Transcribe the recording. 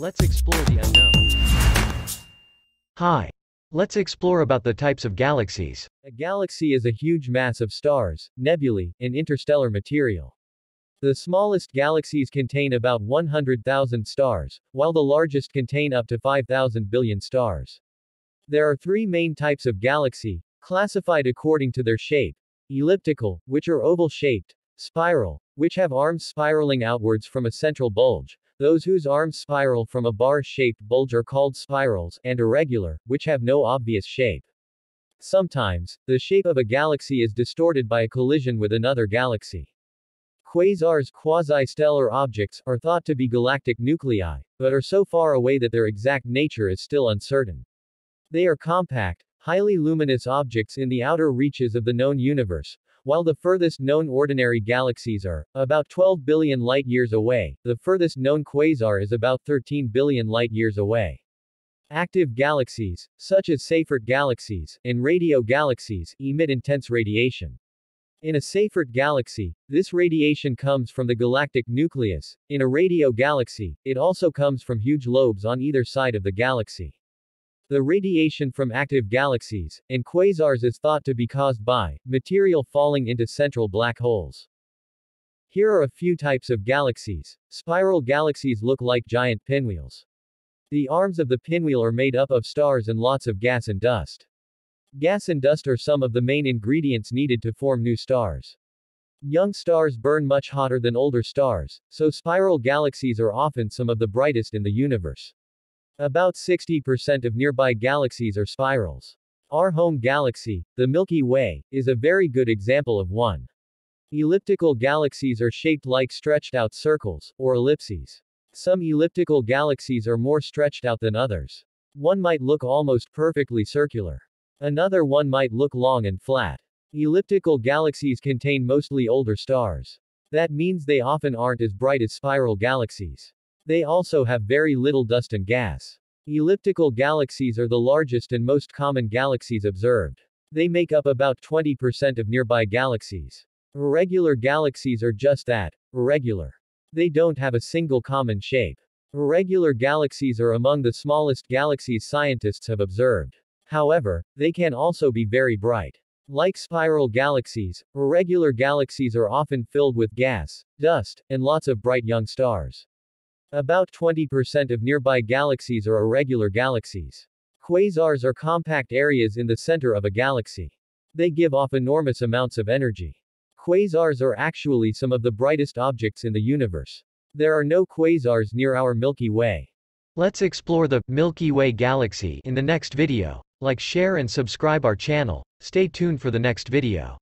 Let's explore the unknown. Hi. Let's explore about the types of galaxies. A galaxy is a huge mass of stars, nebulae, and interstellar material. The smallest galaxies contain about 100,000 stars, while the largest contain up to 5,000 billion stars. There are three main types of galaxy, classified according to their shape. Elliptical, which are oval-shaped, spiral, which have arms spiraling outwards from a central bulge, those whose arms spiral from a bar-shaped bulge are called spirals, and irregular, which have no obvious shape. Sometimes, the shape of a galaxy is distorted by a collision with another galaxy. Quasars, quasi-stellar objects, are thought to be galactic nuclei, but are so far away that their exact nature is still uncertain. They are compact, highly luminous objects in the outer reaches of the known universe, while the furthest known ordinary galaxies are about 12 billion light-years away, the furthest known quasar is about 13 billion light-years away. Active galaxies, such as Seyfert galaxies, and radio galaxies, emit intense radiation. In a Seyfert galaxy, this radiation comes from the galactic nucleus. In a radio galaxy, it also comes from huge lobes on either side of the galaxy. The radiation from active galaxies, and quasars is thought to be caused by material falling into central black holes. Here are a few types of galaxies. Spiral galaxies look like giant pinwheels. The arms of the pinwheel are made up of stars and lots of gas and dust. Gas and dust are some of the main ingredients needed to form new stars. Young stars burn much hotter than older stars, so spiral galaxies are often some of the brightest in the universe. About 60% of nearby galaxies are spirals. Our home galaxy, the Milky Way, is a very good example of one. Elliptical galaxies are shaped like stretched out circles, or ellipses. Some elliptical galaxies are more stretched out than others. One might look almost perfectly circular. Another one might look long and flat. Elliptical galaxies contain mostly older stars. That means they often aren't as bright as spiral galaxies. They also have very little dust and gas. Elliptical galaxies are the largest and most common galaxies observed. They make up about 20% of nearby galaxies. Irregular galaxies are just that, irregular. They don't have a single common shape. Irregular galaxies are among the smallest galaxies scientists have observed. However, they can also be very bright. Like spiral galaxies, irregular galaxies are often filled with gas, dust, and lots of bright young stars. About 20% of nearby galaxies are irregular galaxies. Quasars are compact areas in the center of a galaxy. They give off enormous amounts of energy. Quasars are actually some of the brightest objects in the universe. There are no quasars near our Milky Way. Let's explore the Milky Way galaxy in the next video. Like share and subscribe our channel. Stay tuned for the next video.